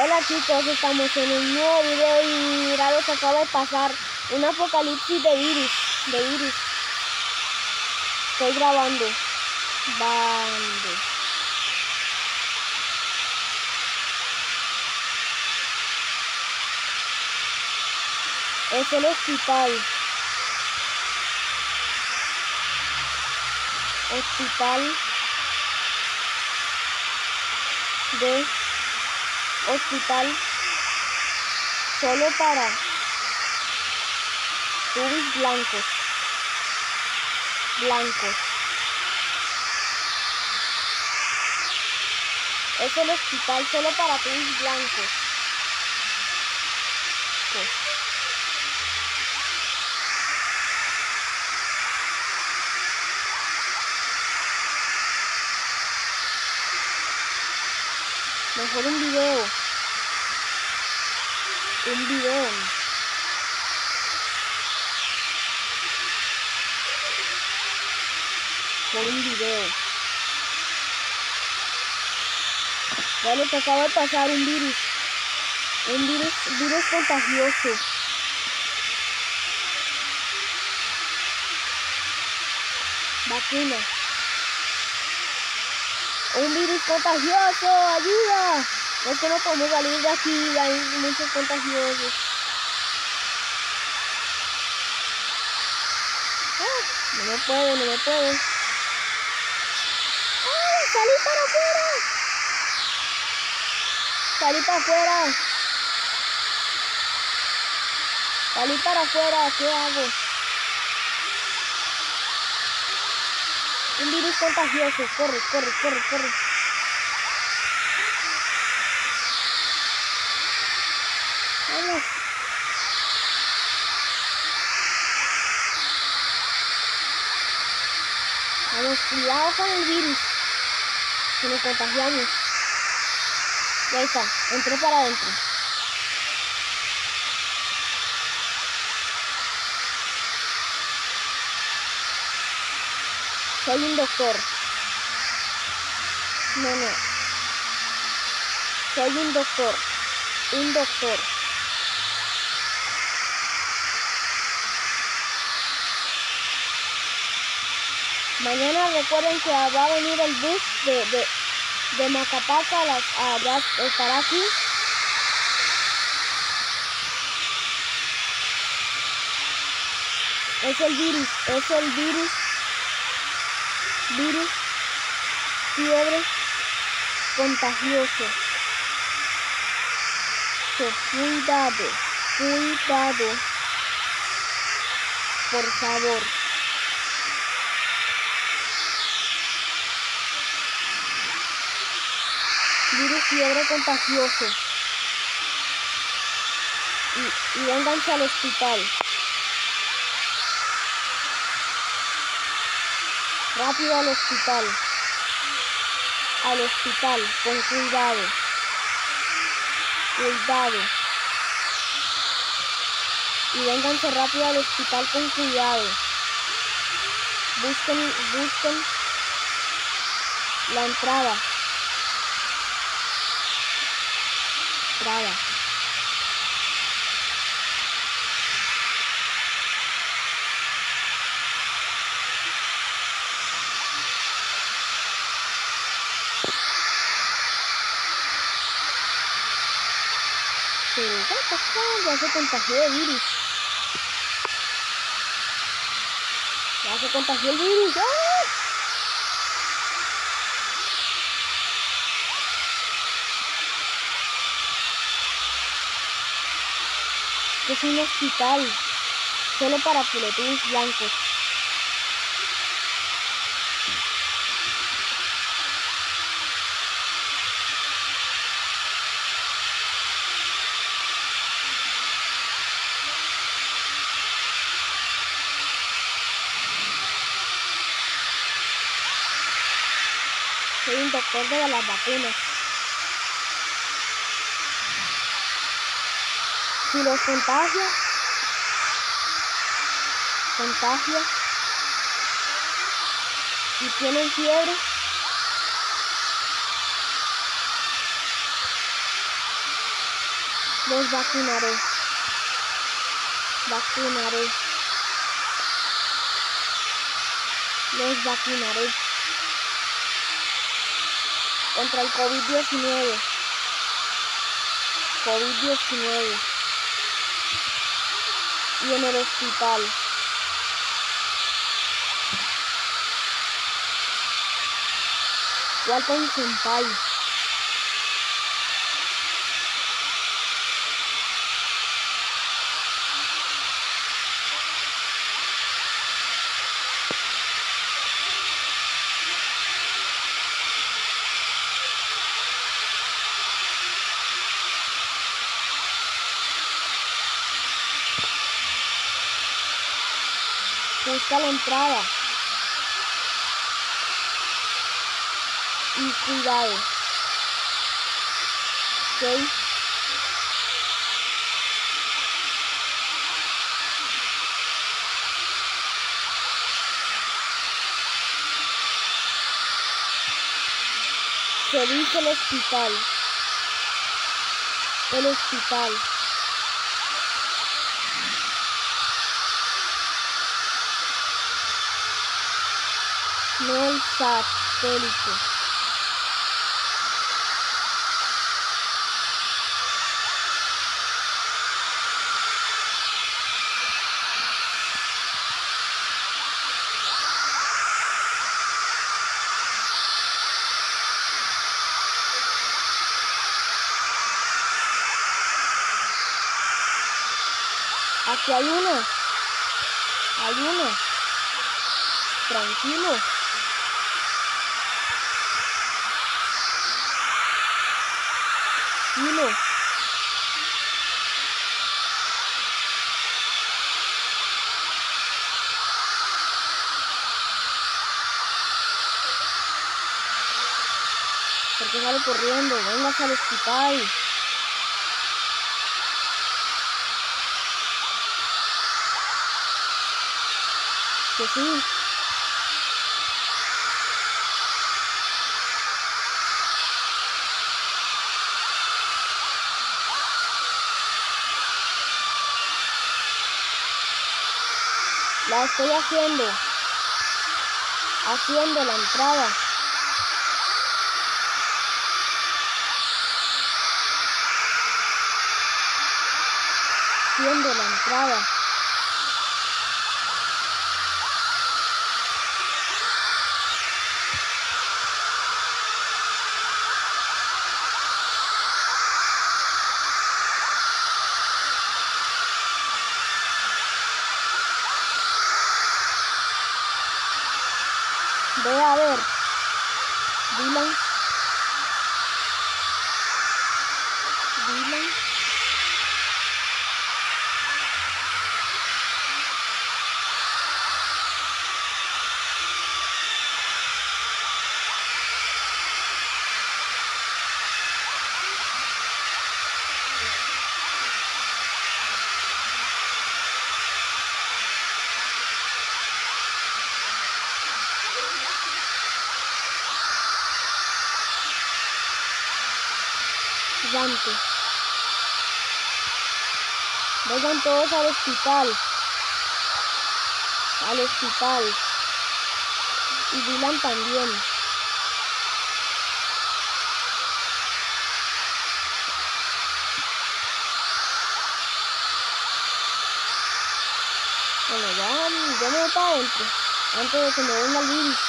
Hola chicos, estamos en un nuevo video y mira lo que acaba de pasar, un apocalipsis de virus, de virus. Estoy grabando. Bando. Es el hospital. Hospital de hospital solo para tubis blancos blancos es el hospital solo para tubis blancos pues. Mejor un video. Un video. Por un video. Vale que acaba de pasar un virus. Un virus virus contagioso. Vacuna un virus contagioso ayuda es que no podemos salir de aquí, hay muchos contagiosos. Ah, no me puede, no me puede. ¡Ay, salí para afuera! Salí para afuera. Salí para afuera, ¿qué hago? Un virus contagioso, corre, corre, corre, corre. Vamos. Vamos, cuidado con el virus. Que nos contagiamos. Ya está, entré para adentro. Soy un doctor. No, no. Soy un doctor. Un doctor. Mañana recuerden que va a venir el bus de, de, de Macapaca a, las, aquí. Es el virus, es el virus, virus, fiebre contagioso. So, cuidado, cuidado, por favor. virus fiebre contagioso. Y, y vénganse al hospital. Rápido al hospital. Al hospital, con cuidado. Cuidado. Y vénganse rápido al hospital con cuidado. Busquen, busquen la entrada. entrada. Ya se contagió de virus. Ya se contagió el virus. Es un hospital solo para pelotones blancos. Doctor de las vacunas. si los contagia, contagia y tienen fiebre, Los vacunaré. Vacunaré. Los vacunaré. Contra el COVID-19. COVID-19. Y en el hospital. Walton Senpai. Busca la entrada. Y cuidado. ¿Ok? Se dice el hospital. El hospital. No el satélite. Aquí hay uno. Hay uno. Tranquilo. Tranquilo. ¿Por sale corriendo? Venga al hospital. Que sí. La estoy haciendo. Haciendo la entrada. Haciendo la entrada. Ve a ver. Dylan. Gigante. Vengan todos al hospital. Al hospital. Y Dylan también. Bueno, ya, ya me voy para adentro. Antes de que me venga el virus.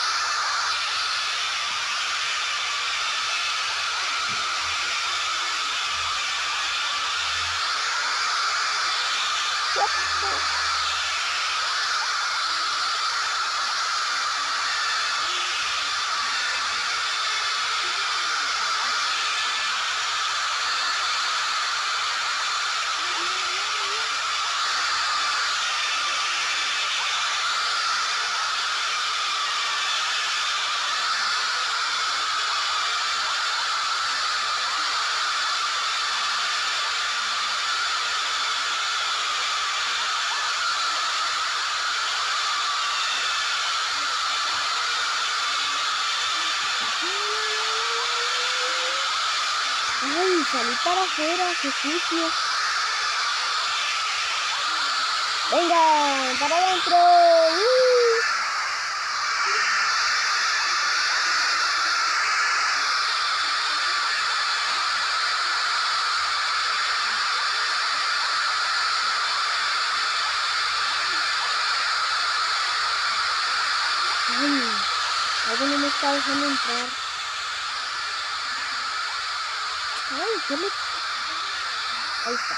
Salí para afuera, qué sucio. Venga, para adentro. Ay, algo no me está dejando entrar. Ay, ¿qué le... Ahí está.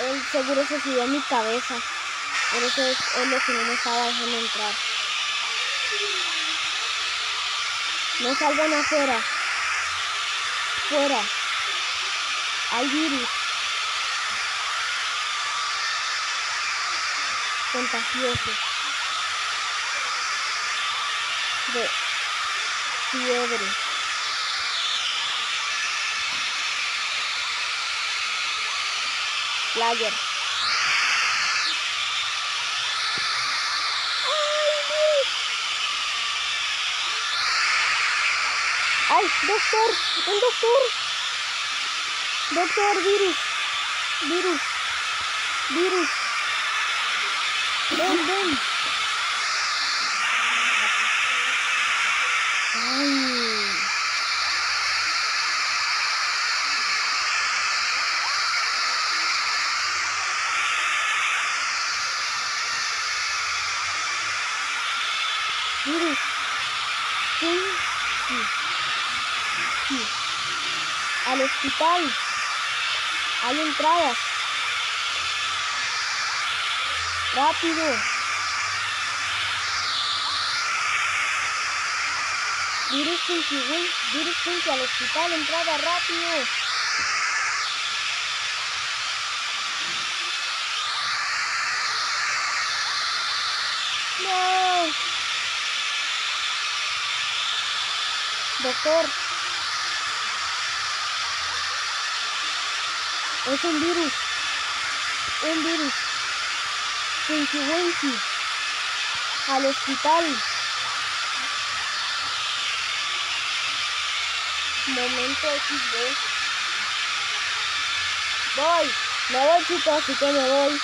Él seguro se subió a mi cabeza. Por eso es, es lo que no me estaba dejando entrar. No salgan afuera. Fuera. Hay virus. Contagioso. De fiebre. Player. ¡Ay, doctor! ¡Un doctor! Doctor, virus. Virus. Virus. Ven, ven. Ay. Sí. Sí. Al hospital. Hay entradas. Rápido. Virus Pinky, Virus Pinky al hospital, entrada rápido. No. Doctor. Es un virus. Un virus. Pinky. Al hospital. Momento XD. Voy. Me voy chicos, así que me voy.